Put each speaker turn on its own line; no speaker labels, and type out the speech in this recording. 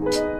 you